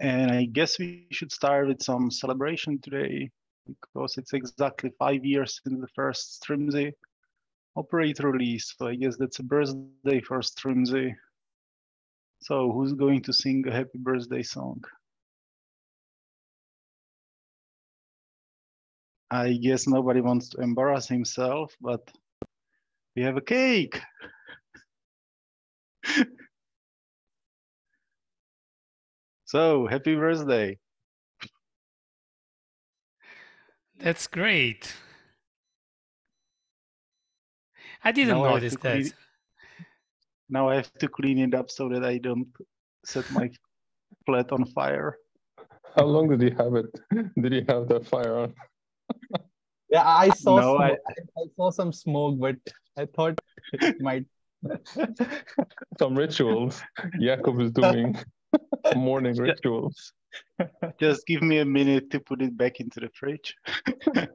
And I guess we should start with some celebration today because it's exactly five years since the first Strimzi operator release. So I guess that's a birthday for Strimzi. So who's going to sing a happy birthday song? I guess nobody wants to embarrass himself, but we have a cake. so happy birthday. That's great. I didn't Now I have notice to that. clean- Now I have to clean it up so that I don't set my flat on fire. How long did you have it? Did you have that fire on? Yeah, I saw No, I- smoke. I, I saw some smoke, but I thought it might. Some rituals. Jakub is doing morning rituals. Just give me a minute to put it back into the fridge.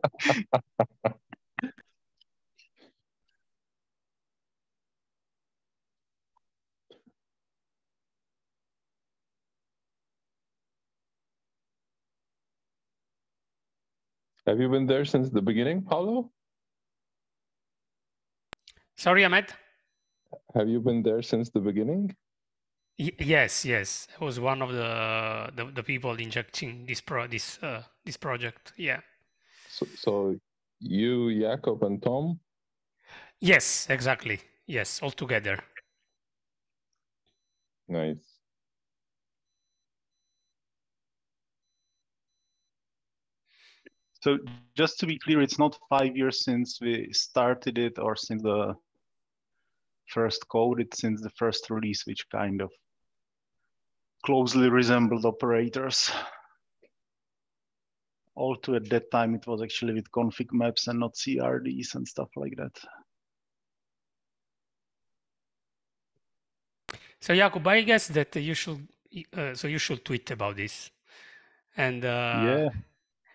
Have you been there since the beginning, Paolo? Sorry, Ahmed. Have you been there since the beginning? Y- yes, yes. I was one of the the, the people injecting this pro this uh, this project. Yeah. So, so you, Jakub, and Tom. Yes, exactly. Yes, all together. Nice. So just to be clear, it's not five years since we started it or since the first code, it's since the first release, which kind of closely resembled operators. Although at that time it was actually with config maps and not CRDs and stuff like that. So Jakub, I guess that you should uh, so you should tweet about this. And uh, yeah,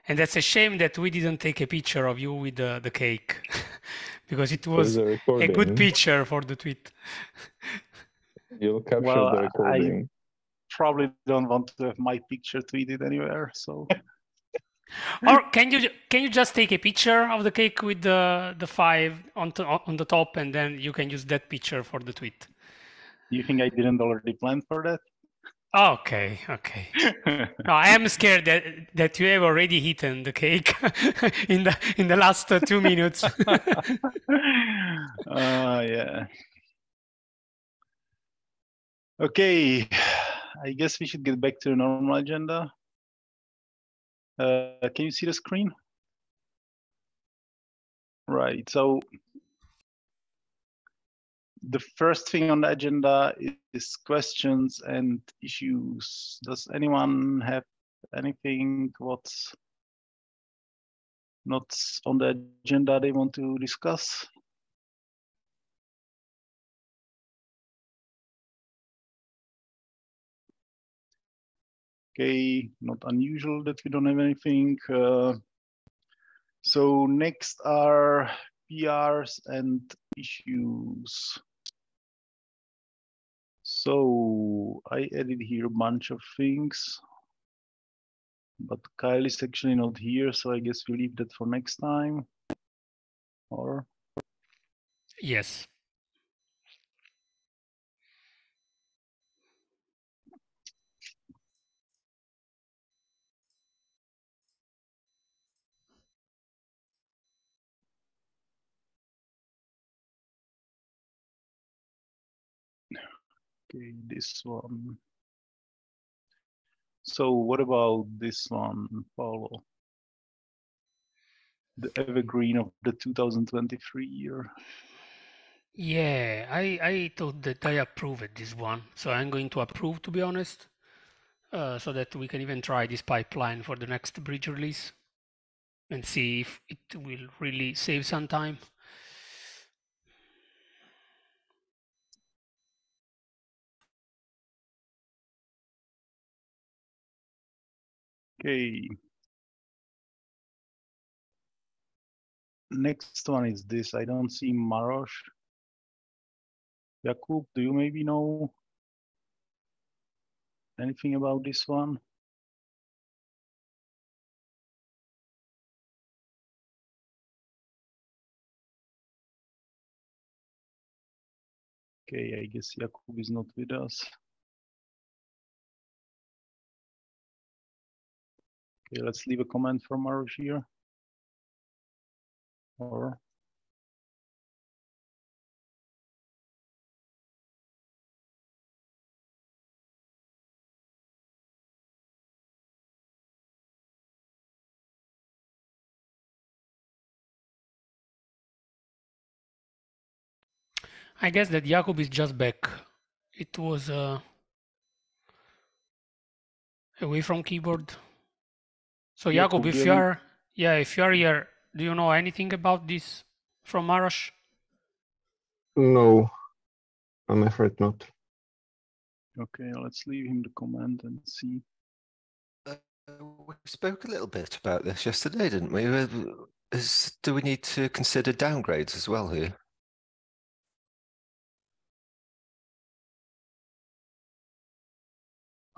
and that's a shame that we didn't take a picture of you with the, the cake because it was a a good picture for the tweet. You'll capture Well, the I- recording. Probably don't want to have my picture tweeted anywhere. So Or can you can you just take a picture of the cake with the the five on to, on the top and then you can use that picture for the tweet. you think I didn't already plan for that? Okay, okay. No, I am scared that that you have already eaten the cake in the in the last uh, two minutes. uh, yeah. Okay, I guess we should get back to the normal agenda. Uh, can you see the screen? Right, so the first thing on the agenda is questions and issues. Does anyone have anything what's not on the agenda they want to discuss? Okay, not unusual that we don't have anything. Uh, so next are PRs and issues. So I added here a bunch of things, but Kyle is actually not here, so I guess we leave that for next time. Or yes. Okay, this one. So what about this one, Paolo? The evergreen of the 2023 year. Yeah, I I thought that I approved this one, so I'm going to approve to be honest, uh, so that we can even try this pipeline for the next bridge release and see if it will really save some time. Okay. Next one is this. I don't see Maroš. Jakub, do you maybe know anything about this one? Okay, I guess Jakub is not with us. Okay, let's leave a comment from Maroš here. Or I guess that Jakub is just back. It was uh, away from keyboard. So Jakub, Jakub, if you you have any- are, yeah, if you are here, do you know anything about this from Maroš? No, I'm afraid not. okay, let's leave him the comment and see. Uh, we spoke a little bit about this yesterday, didn't we? Uh, Is, do we need to consider downgrades as well here?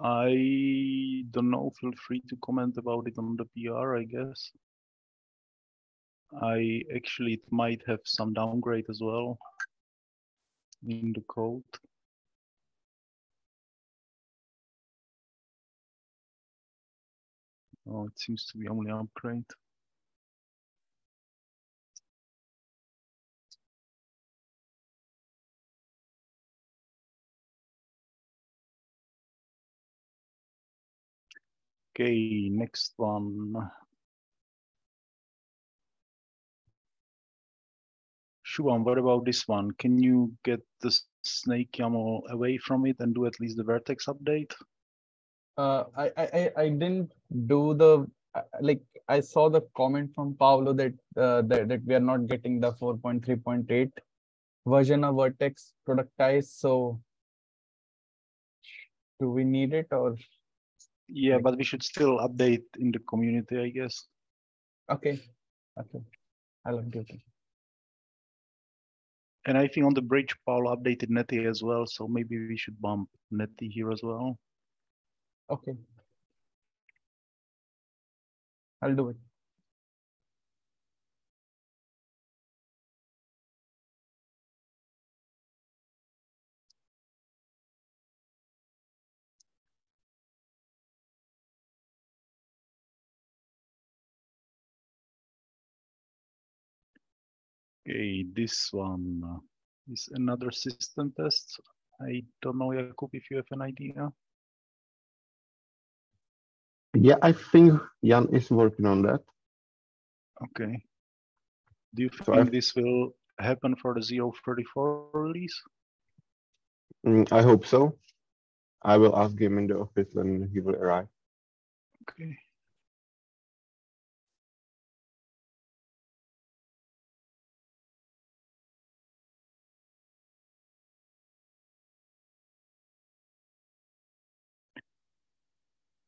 I don't know. Feel free to comment about it on the PR, I guess. I actually it might have some downgrade as well in the code. Oh, it seems to be only upgrade. Okay, next one. Shubham, what about this one? Can you get the snake YAML away from it and do at least the Vert.x update? Uh, I, I, I- didn't do the, uh, like, I saw the comment from Paolo that, uh, that, that we are not getting the four point three point eight version of Vert.x productized, so do we need it or, Yeah, but we should still update in the community, I guess. okay, okay, I'll do it. And I think on the bridge, Paul updated Netty as well, so maybe we should bump Netty here as well. Okay. I'll do it. Okay, this one uh, is another system test. I don't know, Jakub, if you have an idea. Yeah, I think Jan is working on that. Okay. Do you think this will happen for the 034 release? Mm, I hope so. I will ask him in the office when he will arrive. Okay.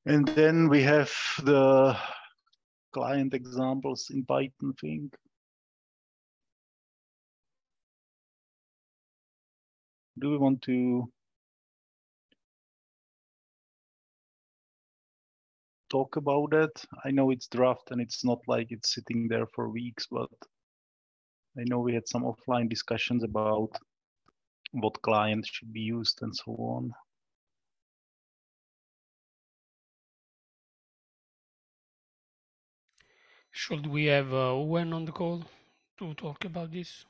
And then we have the client examples in Python thing. Do we want to talk about it? I know it's draft and it's not like it's sitting there for weeks, but I know we had some offline discussions about what client should be used and so on. Should we have uh, Owen on the call to talk about this?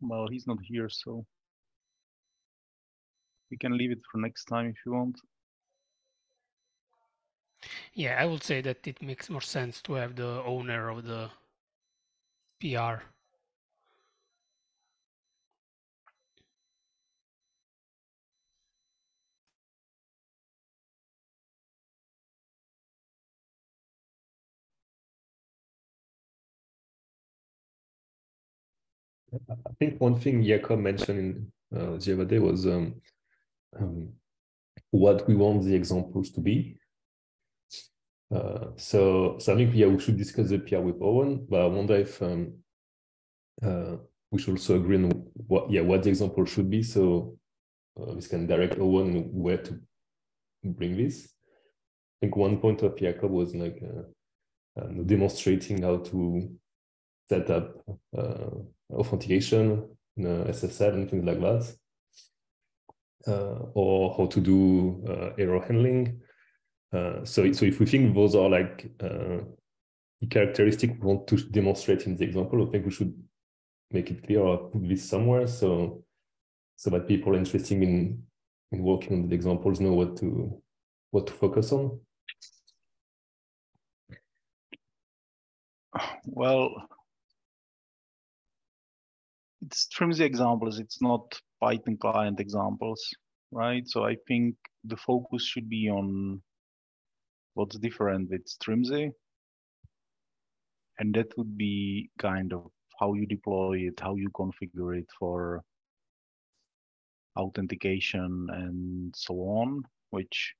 Well, he's not here, so we can leave it for next time if you want. Yeah, I would say that it makes more sense to have the owner of the PR. I think one thing Jakub mentioned uh, the other day was um, um, what we want the examples to be. Uh, so, so I think yeah, we should discuss the PR with Owen, but I wonder if um, uh, we should also agree on what yeah what the example should be, so uh, this can direct Owen where to bring this. I think one point of Jakub was like uh, um, demonstrating how to set up uh, authentication, in, uh, SSL, and things like that, uh, or how to do uh, error handling. So, so if we think those are like characteristic we want to demonstrate in the example, I think we should make it clear or put this somewhere so so that people interested in in working on the examples know what to what to focus on. Well, it's Strimzi examples, it's not Python client examples, right? So I think the focus should be on what's different with Strimzi. And that would be kind of how you deploy it, how you configure it for authentication and so on, which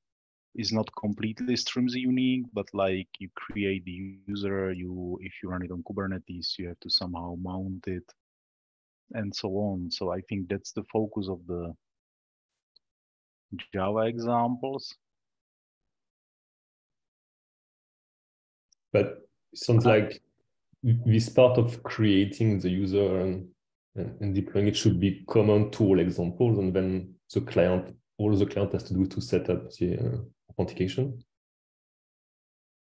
is not completely Strimzi unique, but like you create the user, you if you run it on Kubernetes, you have to somehow mount it and so on. So I think that's the focus of the Java examples. But it sounds like this part of creating the user and, and, deploying it should be common to all examples, and then the client, all the client has to do to set up the uh, authentication.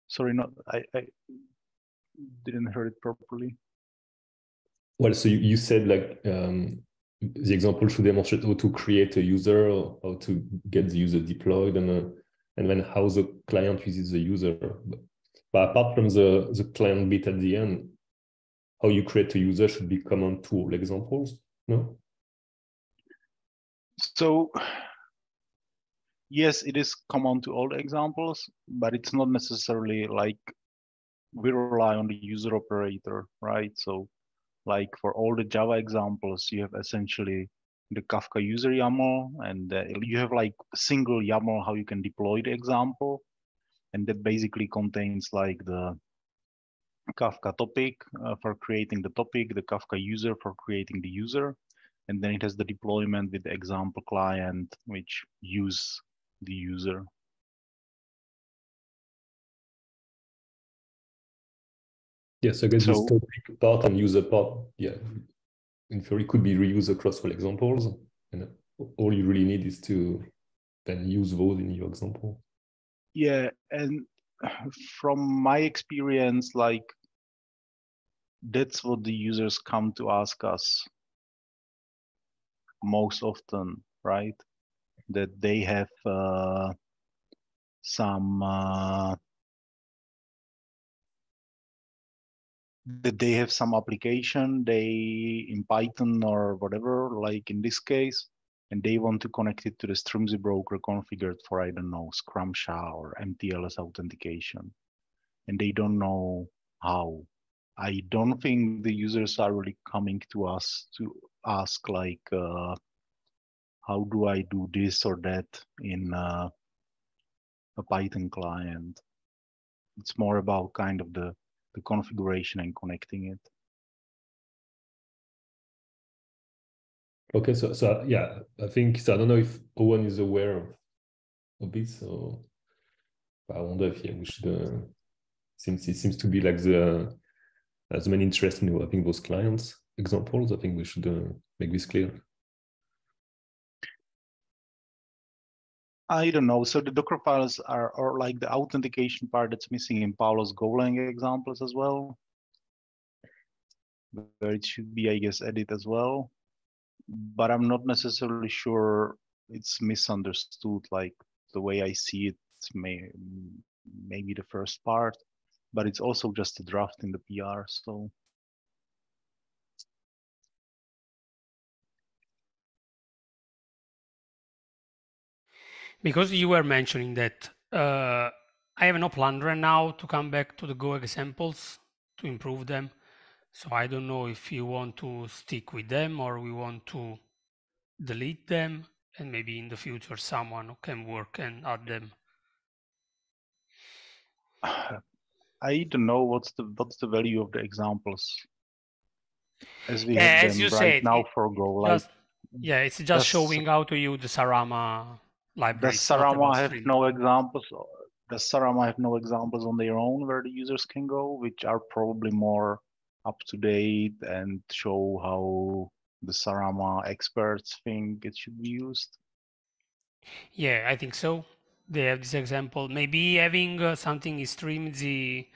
Sorry, not I, I didn't hear it properly. Well, so you, you said like um, the example should demonstrate how to create a user, how to get the user deployed, and uh, and then how the client uses the user. But but apart from the, the client bit at the end, how you create a user should be common to all examples, no? So yes, it is common to all examples, but it's not necessarily like we rely on the user operator, right? So like for all the Java examples, you have essentially the Kafka user YAML, and uh, you have like single YAML how you can deploy the example and that basically contains like the Kafka topic uh, for creating the topic, the Kafka user for creating the user, and then it has the deployment with the example client, which use the user. Yes, I guess so, this topic part and user part, yeah, in theory could be reused across all examples, and all you really need is to then use those in your example. Yeah and from my experience like that's what the users come to ask us most often right? That they have uh, some uh, that they have some application they in python or whatever like in this case and they want to connect it to the Strimzi broker configured for, I don't know, SCRAM-SHA or MTLS authentication. And they don't know how. I don't think the users are really coming to us to ask like, uh, how do I do this or that in uh, a Python client? It's more about kind of the, the configuration and connecting it. Okay, so so yeah, I think so. I don't know if Owen is aware of, of this. So I wonder if yeah, we should. Uh, since it seems to be like the as many interest in having those clients examples, I think we should uh, make this clear. I don't know. So the Docker files are, or like the authentication part that's missing in Paolo's Golang examples as well. Where it should be, I guess, edit as well but I'm not necessarily sure it's misunderstood. Like the way I see it, may maybe the first part, but it's also just a draft in the PR. So. Because you were mentioning that uh, I have no plan right now to come back to the Go examples to improve them. So I don't know if you want to stick with them or we want to delete them and maybe in the future someone can work and add them. I don't know what's the what's the value of the examples as we yeah, have as them you right said, now for Go. Like, yeah, it's just showing how to use the Sarama library. Does Sarama have no examples? Does Sarama have no examples on their own where the users can go, which are probably more up to date and show how the Sarama experts think it should be used? Yeah, I think so. They have this example. Maybe having uh, something in Strimzi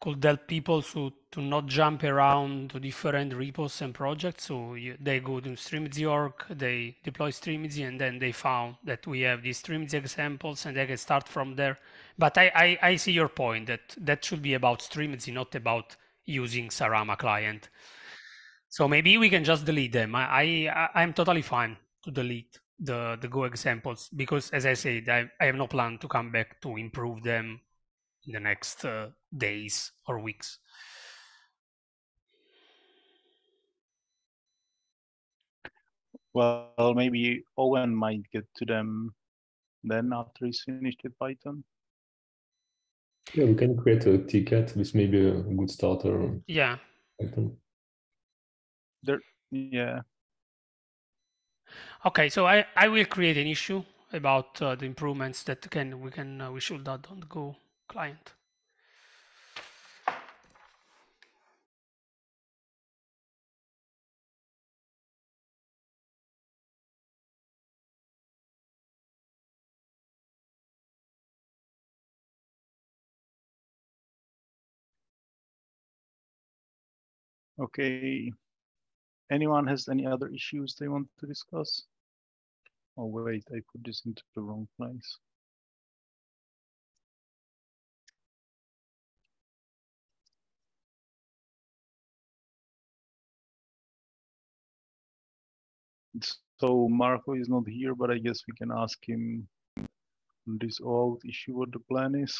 could help people to, to not jump around to different repos and projects. So you, they go to Strimzi.org, they deploy Strimzi, and then they found that we have these Strimzi examples and they can start from there. But I, I, I see your point that that should be about Strimzi, not about using Sarama client. So maybe we can just delete them. I, I I'm totally fine to delete the the Go examples because, as I said, I, I have no plan to come back to improve them in the next uh, days or weeks. Well, maybe Owen might get to them then after he's finished with Python. Yeah, we can create a ticket. This may be a good starter. Yeah. Python. There, yeah. Okay, so I, I will create an issue about uh, the improvements that can we can uh, we should add on the Go client. Okay. Anyone has any other issues they want to discuss? Oh wait, I put this into the wrong place. So Marco is not here, but I guess we can ask him this old issue what the plan is.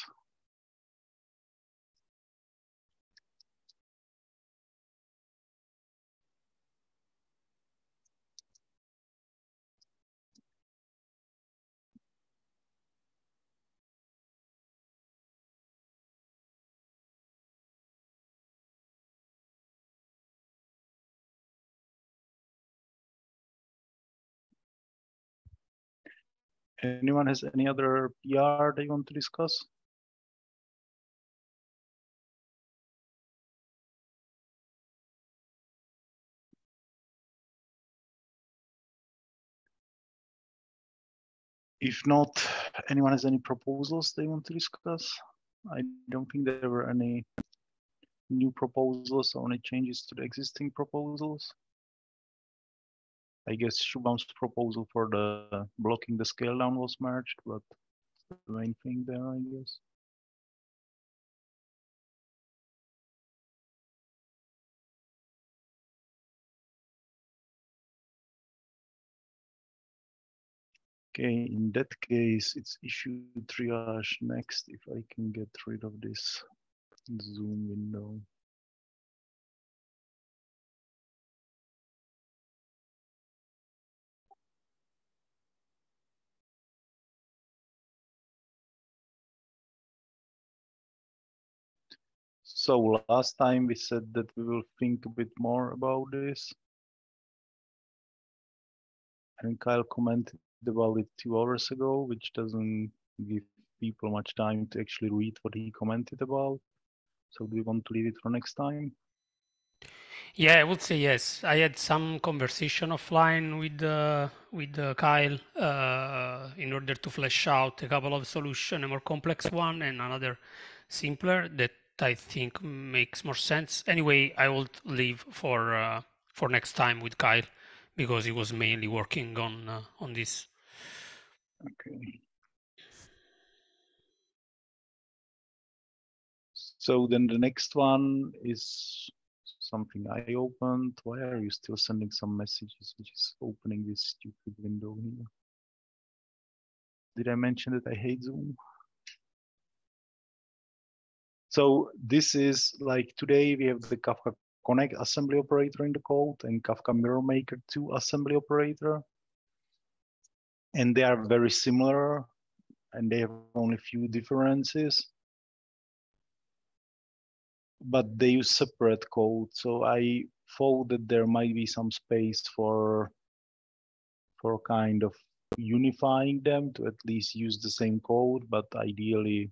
Anyone has any other PR they want to discuss? If not, anyone has any proposals they want to discuss? I don't think there were any new proposals or any changes to the existing proposals. I guess Shubham's proposal for the blocking the scale down was merged, but the main thing there, I guess. Okay, in that case, it's issue triage next if I can get rid of this Zoom window. So last time we said that we will think a bit more about this. And Kyle commented about it two hours ago, which doesn't give people much time to actually read what he commented about. So do we want to leave it for next time? Yeah, I would say yes. I had some conversation offline with uh, with uh, Kyle uh, in order to flesh out a couple of solutions, a more complex one and another simpler that I think makes more sense. Anyway, I will leave for uh, for next time with Kyle because he was mainly working on uh, on this. Okay. So then the next one is something I opened. Why are you still sending some messages which is opening this stupid window here? Did I mention that I hate Zoom? So this is like today we have the Kafka Connect assembly operator in the code and Kafka Mirror Maker 2 assembly operator. And they are very similar and they have only a few differences. But they use separate code. So I thought that there might be some space for for kind of unifying them to at least use the same code, but ideally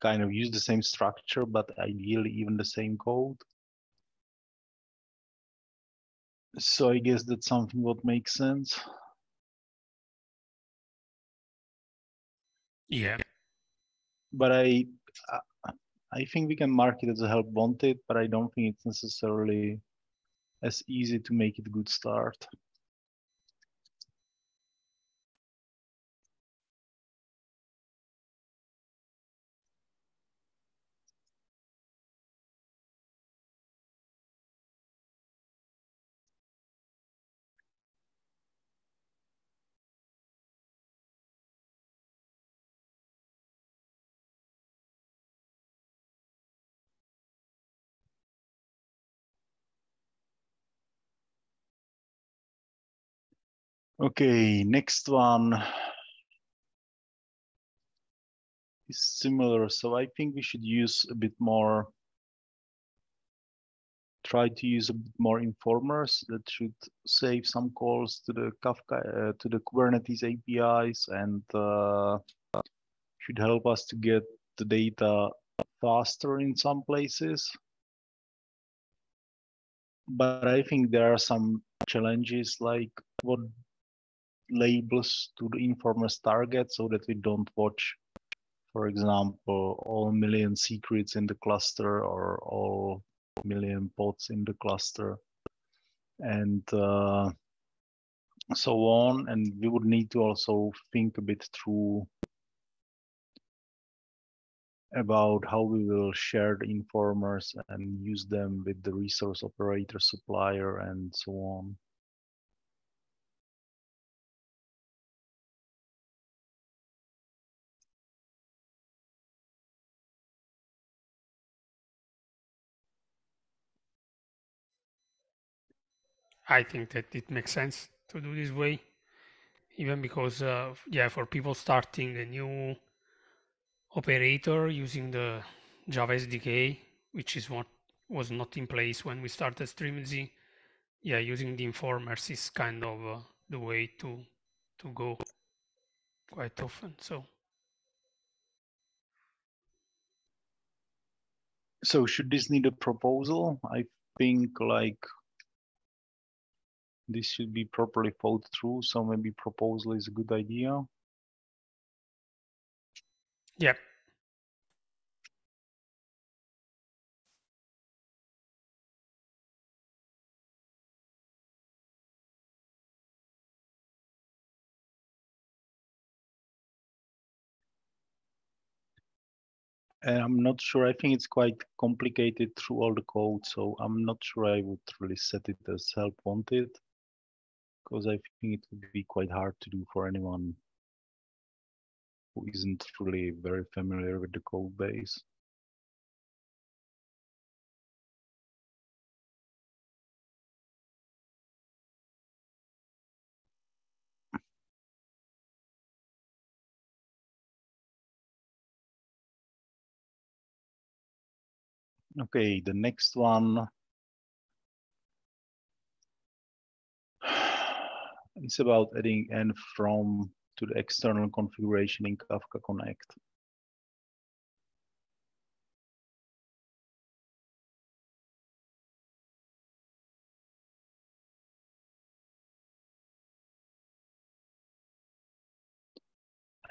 kind of use the same structure, but ideally even the same code. So I guess that's something what makes sense. Yeah. But I, I- I think we can mark it as a help wanted, but I don't think it's necessarily as easy to make it a good start. Okay, next one is similar. So I think we should use a bit more, try to use a bit more informers that should save some calls to the Kafka, uh, to the Kubernetes APIs and uh, should help us to get the data faster in some places. But I think there are some challenges like what labels to the informers target so that we don't watch, for example, all million secrets in the cluster or all million pods in the cluster and uh, so on. And we would need to also think a bit through about how we will share the informers and use them with the resource operator supplier and so on. I think that it makes sense to do this way, even because, uh, yeah, for people starting a new operator using the Java SDK, which is what was not in place when we started Strimzi, yeah, using the informers is kind of uh, the way to to go quite often. So So should this need a proposal? I think like this should be properly thought through. So maybe proposal is a good idea. yeah, And I'm not sure. I think it's quite complicated through all the code. So I'm not sure I would really set it as help wanted because I think it would be quite hard to do for anyone who isn't really very familiar with the code base. Okay, the next one is about adding n from to the external configuration in Kafka Connect.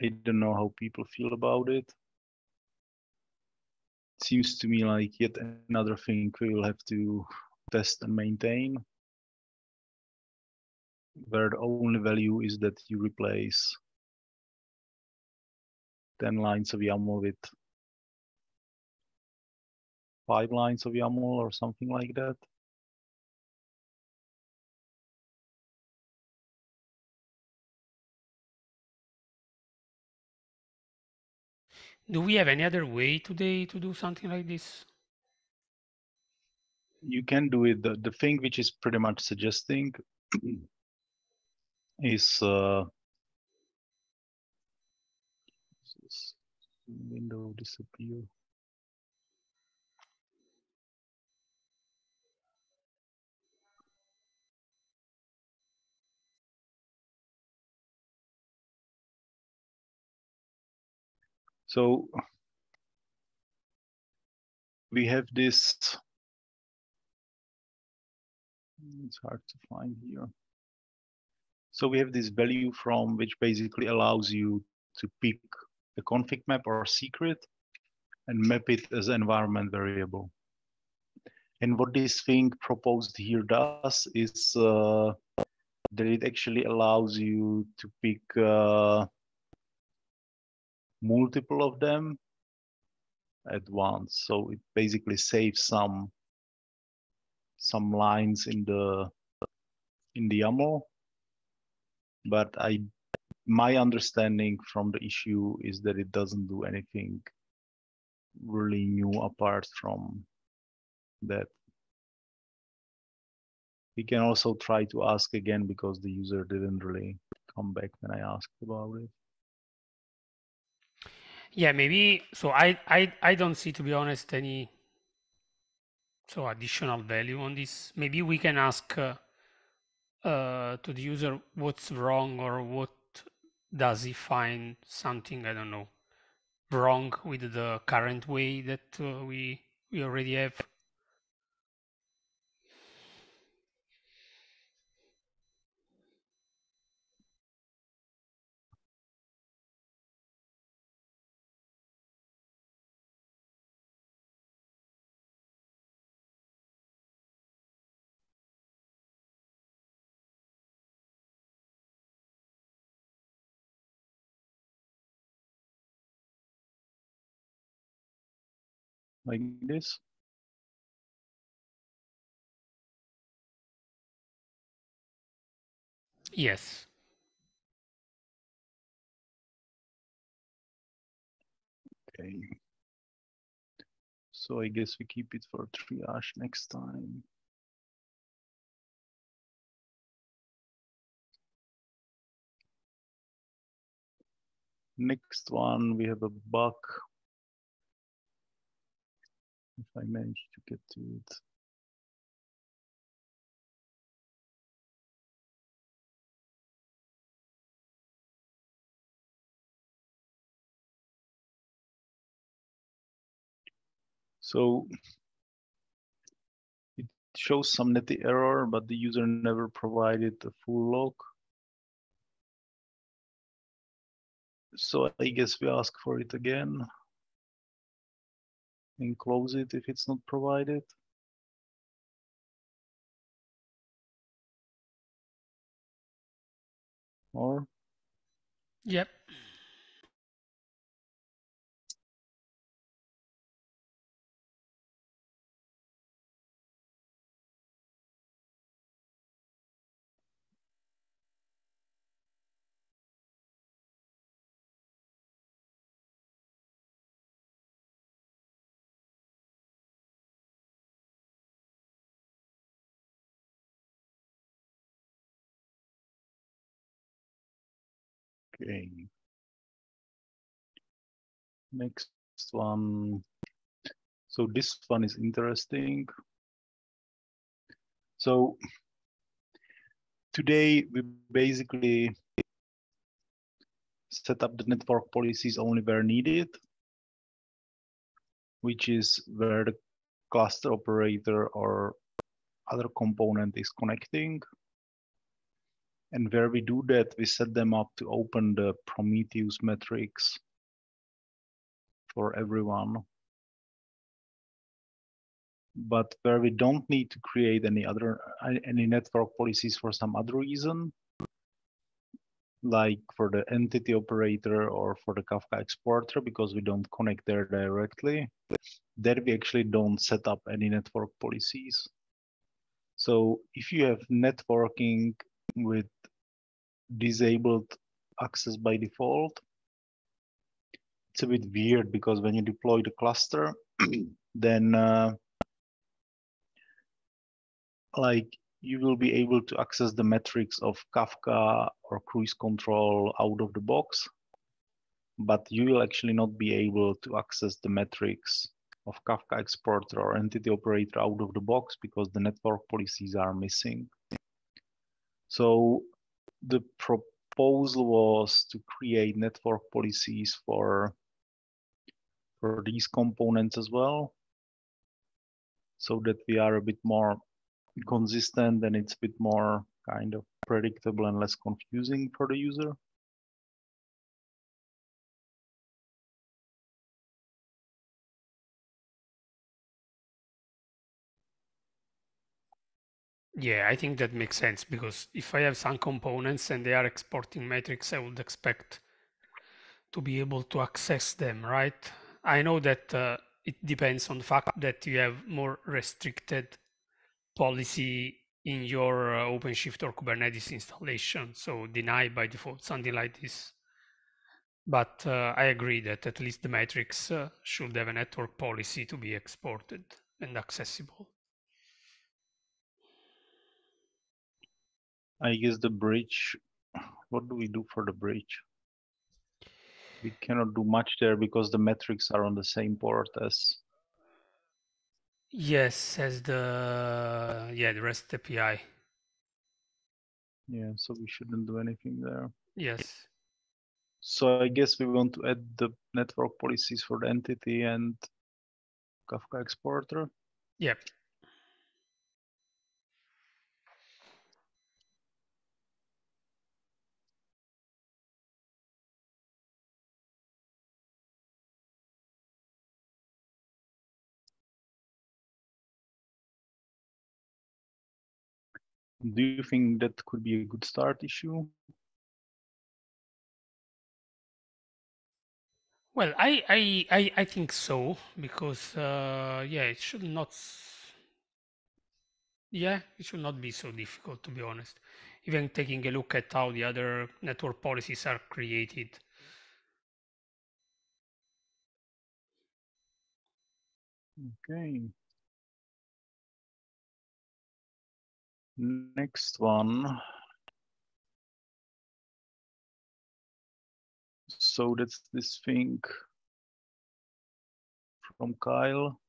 I don't know how people feel about it. It seems to me like yet another thing we will have to test and maintain. Where the only value is that you replace 10 lines of YAML with five lines of YAML or something like that. do we have any other way today to do something like this? you can do it. The, the thing which is pretty much suggesting is uh, window disappear. So we have this It's hard to find here. So we have this value from which basically allows you to pick the config map or secret and map it as an environment variable. And what this thing proposed here does is uh, that it actually allows you to pick uh, multiple of them at once. So it basically saves some some lines in the in the YAML. But I my understanding from the issue is that it doesn't do anything really new apart from that. We can also try to ask again because the user didn't really come back when I asked about it. Yeah, maybe. So I, I, I don't see, to be honest, any so additional value on this. Maybe we can ask uh, uh, to the user what's wrong or what does he find something I don't know wrong with the current way that uh, we we already have. Like this. Yes. Okay. So I guess we keep it for triage next time. Next one, we have a bug. If I manage to get to it. So it shows some netty error, but the user never provided the full log. So I guess we ask for it again and close it if it's not provided. Or Yep. Okay. Next one. So this one is interesting. So today we basically set up the network policies only where needed, which is where the cluster operator or other component is connecting. And where we do that, we set them up to open the Prometheus metrics for everyone. But where we don't need to create any other any network policies for some other reason, like for the entity operator or for the Kafka exporter, because we don't connect there directly, there we actually don't set up any network policies. So if you have networking with disabled access by default. It's a bit weird because when you deploy the cluster, then uh, like you will be able to access the metrics of Kafka or cruise control out of the box, but you will actually not be able to access the metrics of Kafka exporter or entity operator out of the box because the network policies are missing. So the proposal was to create network policies for for these components as well so that we are a bit more consistent and it's a bit more kind of predictable and less confusing for the user. Yeah, I think that makes sense because if I have some components and they are exporting metrics, I would expect to be able to access them, right? I know that uh, it depends on the fact that you have more restricted policy in your uh, OpenShift or Kubernetes installation, so deny by default, something like this. But uh, I agree that at least the metrics uh, should have a network policy to be exported and accessible. I guess the bridge, what do we do for the bridge? We cannot do much there because the metrics are on the same port as. Yes, as the yeah the REST API. Yeah, so we shouldn't do anything there. Yes. So I guess we want to add the network policies for the entity and Kafka exporter. Yep. Do you think that could be a good start issue? Well, I I I, I think so because uh, yeah, it should not. Yeah, it should not be so difficult to be honest. Even taking a look at how the other network policies are created. Okay. Next one. So that's this thing from Kyle.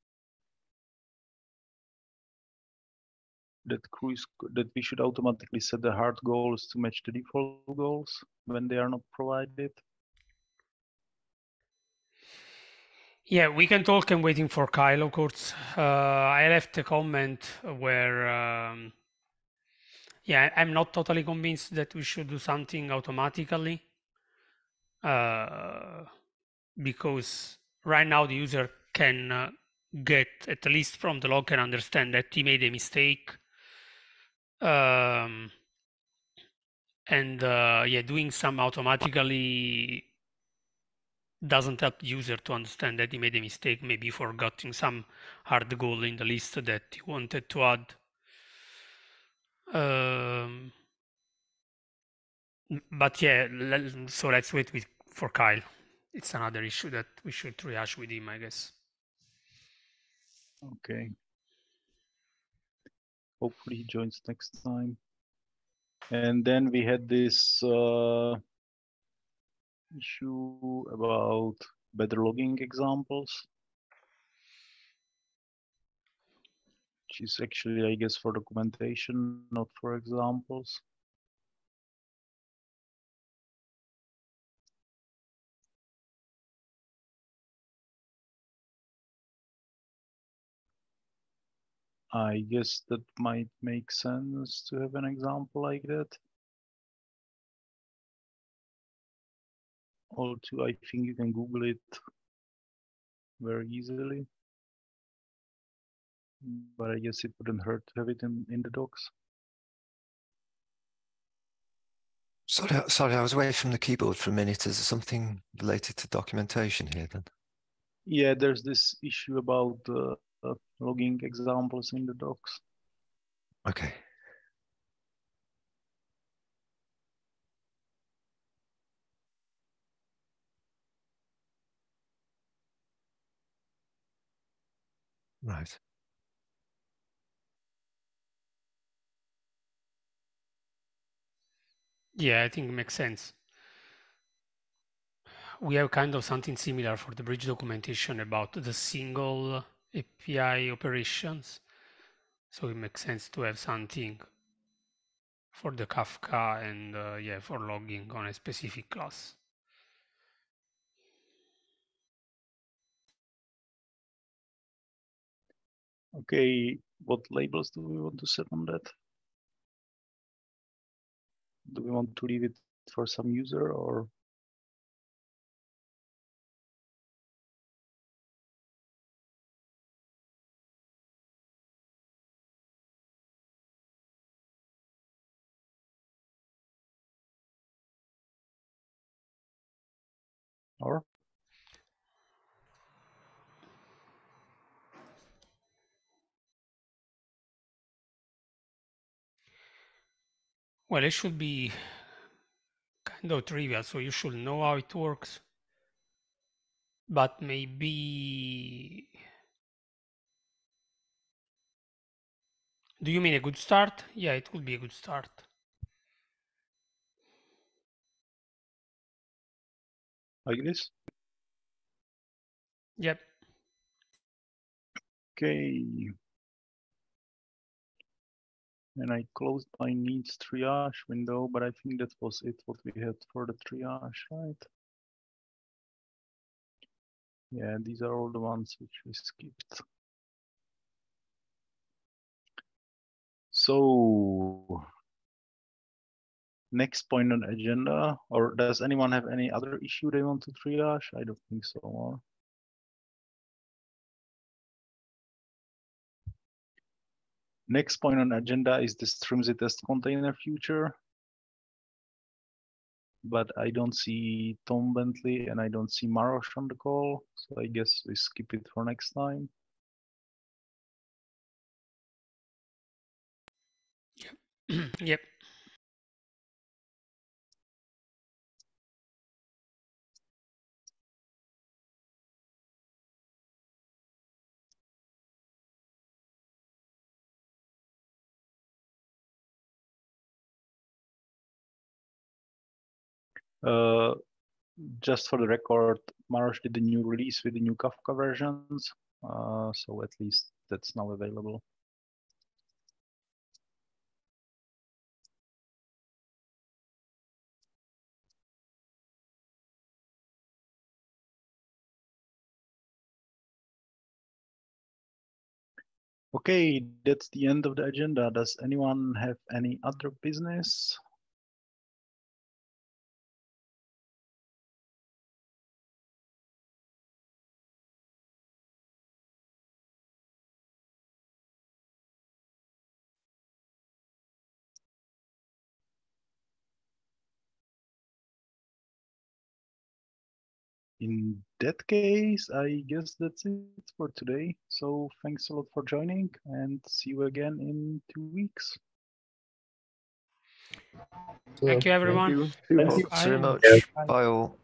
That cruise that we should automatically set the hard goals to match the default goals when they are not provided. Yeah, we can talk. I'm waiting for Kyle, of course. Uh, I left a comment where, um, yeah, I'm not totally convinced that we should do something automatically. Uh, because right now the user can uh, get, at least from the log, can understand that he made a mistake. Um, and uh, yeah, doing some automatically doesn't help the user to understand that he made a mistake, maybe forgetting some hard goal in the list that he wanted to add. Um, but yeah, so let's wait with, for Kyle. It's another issue that we should triage with him, I guess. Okay. Hopefully he joins next time. And then we had this uh, issue about better logging examples. Which is actually, I guess, for documentation, not for examples. I guess that might make sense to have an example like that. Also, I think you can Google it very easily. But I guess it wouldn't hurt to have it in, in the docs. Sorry, sorry, I was away from the keyboard for a minute. Is there something related to documentation here then? Yeah, there's this issue about uh, uh, logging examples in the docs. Okay. Right. Yeah, I think it makes sense. We have kind of something similar for the bridge documentation about the single API operations. So it makes sense to have something for the Kafka and uh, yeah, for logging on a specific class. Okay, What labels do we want to set on that? Do we want to leave it for some user or? Well, it should be kind of trivial, so you should know how it works. But maybe... Do you mean a good start? Yeah, it would be a good start. Like this? Yep. Okay. And I closed my needs triage window, but I think that was it what we had for the triage, right? Yeah, these are all the ones which we skipped. So next point on agenda, or does anyone have any other issue they want to triage? I don't think so. Next point on agenda is the Strimzi test container future. But I don't see Tom Bentley and I don't see Maroš on the call. So I guess we skip it for next time. yep. Uh, just for the record, Maroš did a new release with the new Kafka versions. Uh, so at least that's now available. Okay, that's the end of the agenda. Does anyone have any other business? In that case, I guess that's it for today. So thanks a lot for joining and see you again in two weeks. Thank you, everyone. Thank you. Thanks very Bye. much. Bye all.